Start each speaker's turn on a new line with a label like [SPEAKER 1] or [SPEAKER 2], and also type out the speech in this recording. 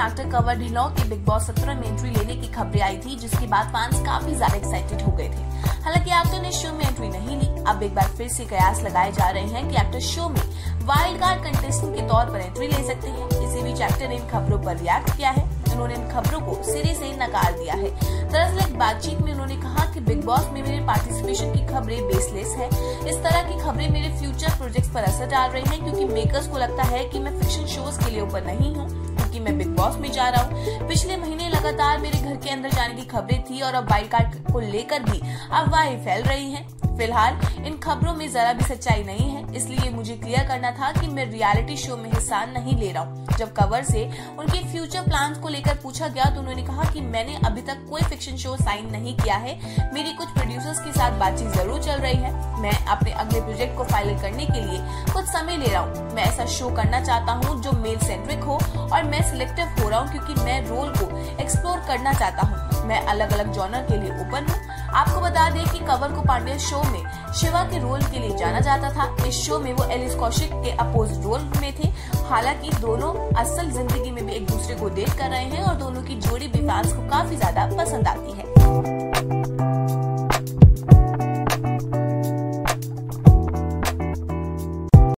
[SPEAKER 1] Actor cover Dhillon के big boss सत्रह में एंट्री लेने की खबरें आई थी, जिसके बाद फैंस काफ़ी ज़्यादा एक्साइटेड हो गए थे। हालाँकि एक्टर ने शो में एंट्री नहीं ली। अब एक बार फिर से कयास लगाए जा रहे हैं कि एक्टर शो में वाइल्ड कार्ड कंटेस्टेंट के तौर पर एंट्री ले सकते हैं। इसी बीच एक्टर ने इन खबरों पर रिएक्ट किया है। उन्होंने इन खबरों को सिरे से नकार दिया है। दरअसल एक बातचीत में उन्होंने कहा कि बिग बॉस में मेरे पार्टिसिपेशन की खबरें बेसलेस है। इस तरह की खबरें मेरे फ्यूचर प्रोजेक्ट्स पर असर डाल रही हैं, क्योंकि मेकर्स को लगता है कि मैं फिक्शन शोज़ के लिए ऊपर नहीं हूँ। क्योंकि मैं बिग बॉस में जा रहा हूँ। पिछले महीने लगातार मेरे घर के अंदर जाने की खबरें थी और अब वाइल्ड कार्ड को लेकर भी अफवाहें फैल रही है। फ़िलहाल इन खबरों में जरा भी सच्चाई नहीं है, इसलिए मुझे क्लियर करना था कि मैं रियलिटी शो में हिस्सा नहीं ले रहा हूँ। जब कवर से उनके फ्यूचर प्लान्स को लेकर पूछा गया तो उन्होंने कहा कि मैंने अभी तक कोई फिक्शन शो साइन नहीं किया है। मेरी कुछ प्रोड्यूसर्स के साथ बातचीत ज़रूर चल रही है। मैं अपने अगले प्रोजेक्ट को फाइनल करने के लिए कुछ समय ले रहा हूँ। मैं ऐसा शो करना चाहता हूँ जो मेल सेंट्रिक हो और मैं सिलेक्टिव हो रहा हूँ, क्योंकि मैं रोल को एक्सप्लोर करना चाहता हूँ। मैं अलग अलग जॉनर के लिए ओपन हूँ। आपको बता दें कि कवर को पांडे शो में शिवा के रोल के लिए जाना जाता था। इस शो में वो एलिस कौशिक के अपोज रोल में थे। हालाँकि दोनों असल ज़िंदगी में भी एक दूसरे को डेट कर रहे हैं और दोनों की जोड़ी भी फैंस को काफ़ी ज़्यादा पसंद आती है।